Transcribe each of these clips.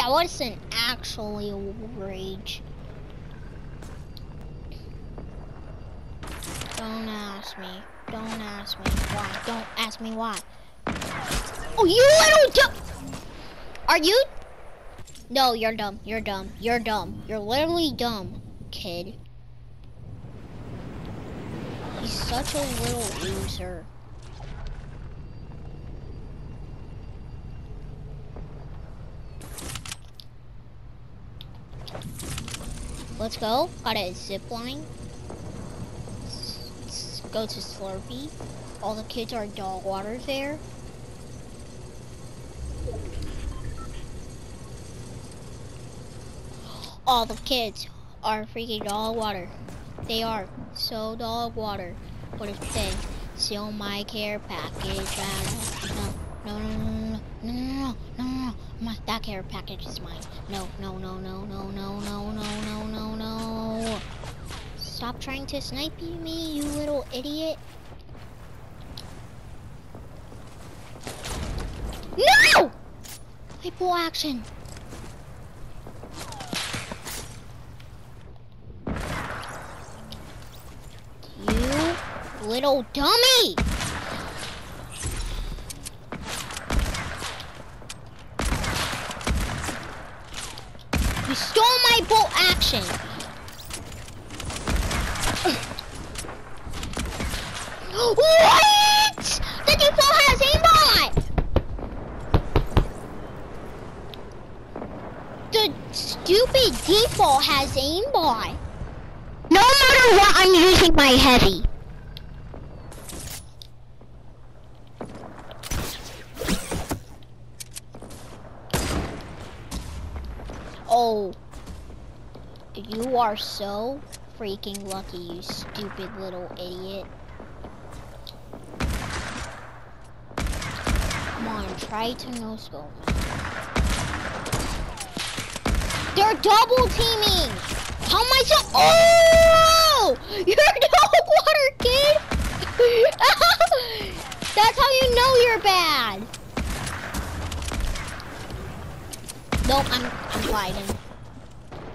That wasn't actually rage. Don't ask me. Don't ask me why. Don't ask me why. Oh, you little dumb. Are you? No, you're dumb. You're dumb. You're dumb. You're literally dumb, kid. He's such a little loser. Let's go. Got a zip line. Let's go to Slurpy. All the kids are dog water there. All the kids are freaking dog water. They are so dog water. What if they steal my care package? No, no, no, no, no, no, no, no, no, my, that care package is mine. No, no, no, no, no, no, no, no, no, no, no. Stop trying to snipe me, you little idiot. No! I pull action. You little dummy! You stole my action! what? The default has aimbot! The stupid default has aimbot. No matter what, I'm using my heavy. Oh. You are so freaking lucky, you stupid little idiot. Come on, try to no scope. They're double teaming! How am I so- Oh! You're dog water, kid! That's how you know you're bad! Nope, I'm I'm gliding.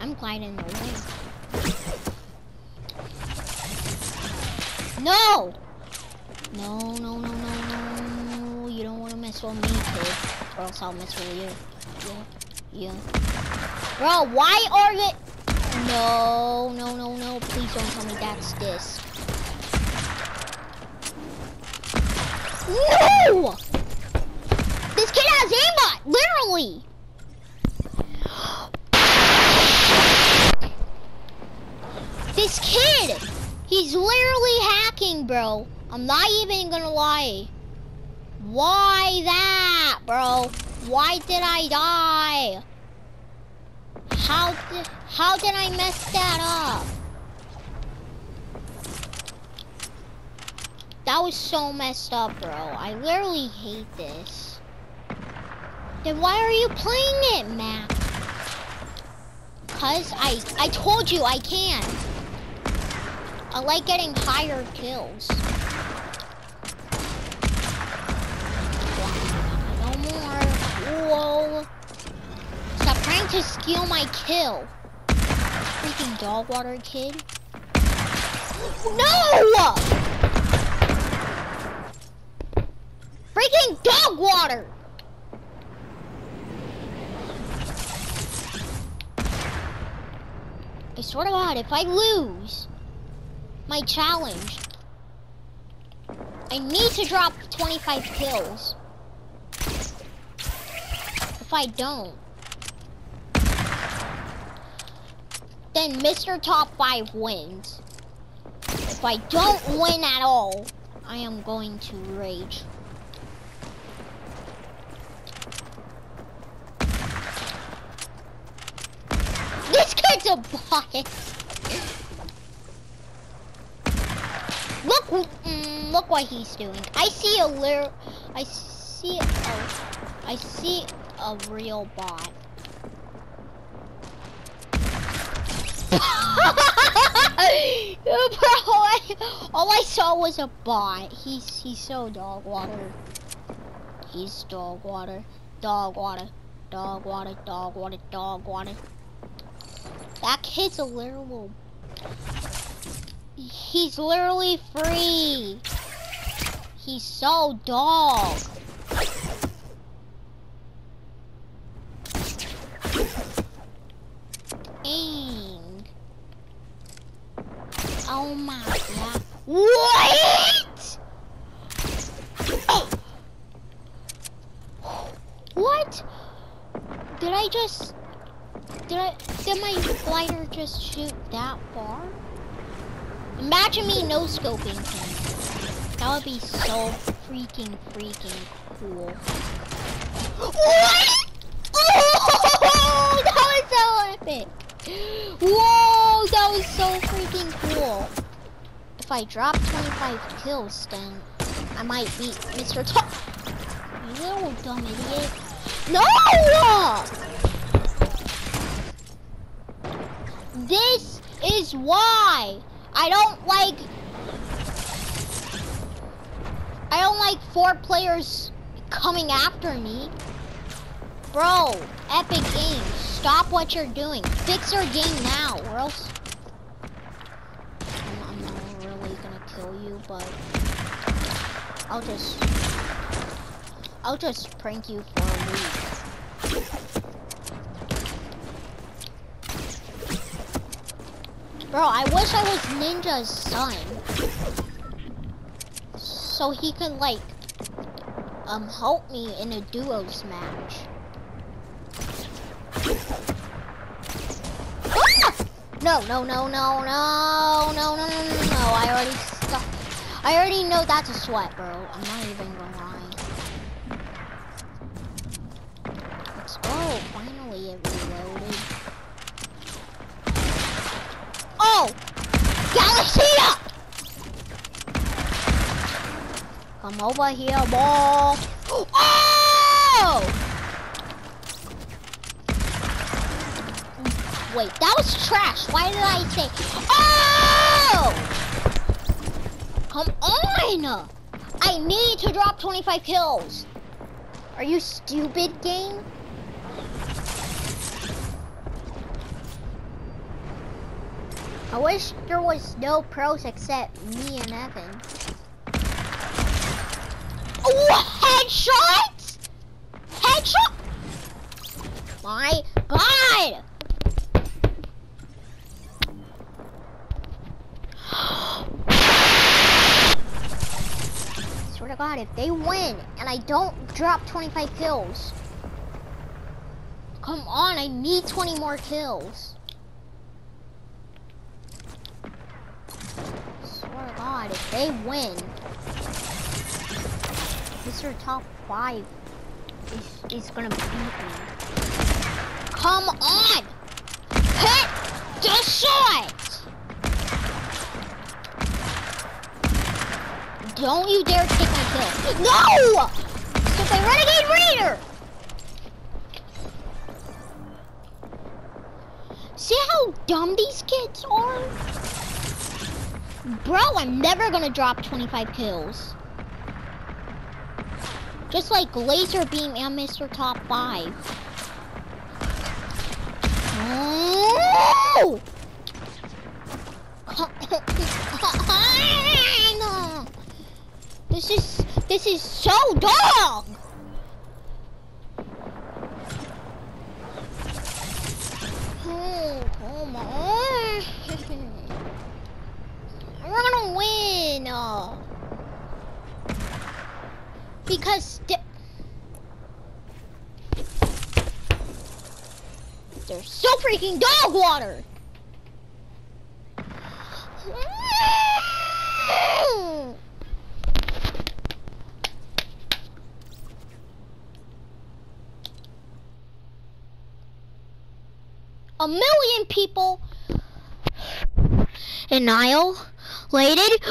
I'm gliding away. No! No, no, no, no, no. You don't want to mess with me, kid. Or else I'll mess with you. Yeah, yeah. Bro, why are they... No, no, no, no. Please don't tell me that's this. No! This kid has aimbot, literally. This kid, he's literally hacking, bro. I'm not even gonna lie. Why that, bro? Why did I die? How did, how did I mess that up? That was so messed up, bro. I literally hate this. Then why are you playing it, Mac? Cause I, I told you I can. I like getting higher kills. No more. Whoa. Stop trying to steal my kill. Freaking dog water kid. No! Freaking dog water! I swear to God, if I lose my challenge, I need to drop 25 kills. If I don't, then Mr. Top 5 wins. If I don't win at all, I am going to rage. This kid's a bot. Look, mm, look what he's doing. I see a little, I see a, I see a real bot. Bro, I, all I saw was a bot. He's he's so dog water. He's dog water. Dog water. dog water, dog water, dog water. That kid's a literal. He's literally free. He's so dog. Dang. Oh my god. What? What? Did I just... Did I... Did my glider just shoot that far? Imagine me no-scoping him. That would be so freaking, freaking cool. What? Oh, that was so epic. Whoa, that was so freaking cool. If I drop 25 kills, then I might beat Mr. Top. You little dumb idiot. No! This is why I don't like I don't like four players coming after me. Bro, Epic Games, stop what you're doing. Fix your game now, or else I'm, I'm not really gonna kill you, but I'll just I'll just prank you for a week. Bro, I wish I was Ninja's son. So he could like um help me in a duos match. Ah! No, no, no, no, no, no, no, no, no, no. I already stuck. I already know that's a sweat, bro. I'm not even gonna lie. Let's go. Finally, it reloaded. Oh! Galaxia! Come over here, ball. Oh! Wait, that was trash. Why did I say? Oh! Come on! I need to drop 25 kills. Are you stupid, game? I wish there was no pros except me and Evan. Oh, headshot! Headshot! My God! Swear to God, if they win and I don't drop 25 kills, come on, I need 20 more kills. Swear to God, if they win, Mr. Top 5 is, is gonna beat me. Come on! Hit the shot! Don't you dare take my kill. No! Stupid Renegade Raider! See how dumb these kids are? Bro, I'm never gonna drop 25 kills. Just like Lazarbeam and Mr. Top 5. Oh! This is this is so dog. Oh, come on. We're gonna win. Uh, because there's so freaking dog water. A million people annihilated.